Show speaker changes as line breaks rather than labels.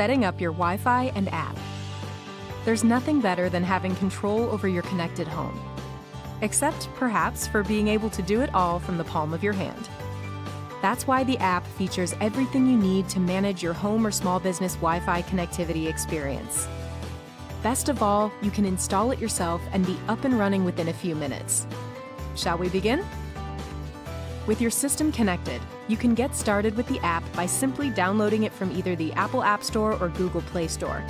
setting up your Wi Fi and app. There's nothing better than having control over your connected home, except perhaps for being able to do it all from the palm of your hand. That's why the app features everything you need to manage your home or small business Wi Fi connectivity experience. Best of all, you can install it yourself and be up and running within a few minutes. Shall we begin? With your system connected, you can get started with the app by simply downloading it from either the Apple App Store or Google Play Store.